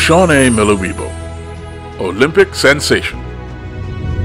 Shaunae Miller-Uibo, Olympic sensation.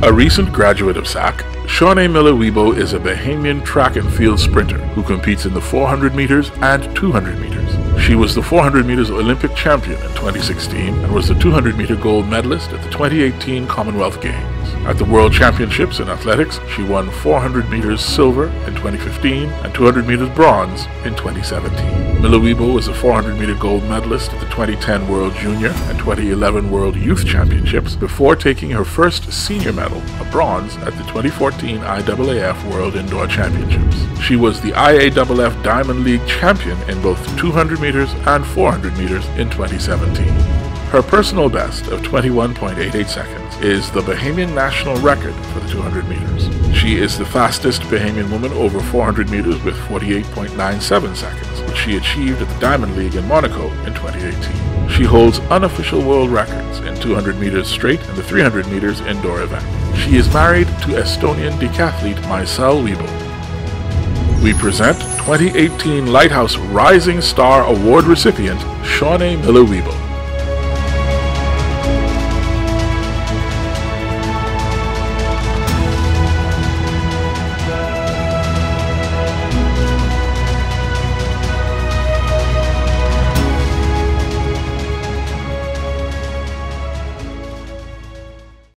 A recent graduate of SAC, Shaunae Miller-Uibo is a Bahamian track and field sprinter who competes in the 400 meters and 200 meters. She was the 400 meters Olympic champion in 2016 and was the 200 meter gold medalist at the 2018 Commonwealth Games. At the World Championships in Athletics, she won 400 meters silver in 2015 and 200 meters bronze in 2017. Miller-Uibo was a 400 meter gold medalist at the 2010 World Junior and 2011 World Youth Championships before taking her first senior medal, a bronze, at the 2014 IAAF World Indoor Championships. She was the IAAF Diamond League champion in both 200 meters and 400 meters in 2017. Her personal best of 21.88 seconds is the Bahamian national record for the 200 meters. She is the fastest Bahamian woman over 400 meters with 48.97 seconds, which she achieved at the Diamond League in Monaco in 2018. She holds unofficial world records in 200 meters straight and the 300 meters indoor event. She is married to Estonian decathlete Maicel Uibo. We present 2018 Lighthouse Rising Star Award recipient Shaunae Miller-Uibo.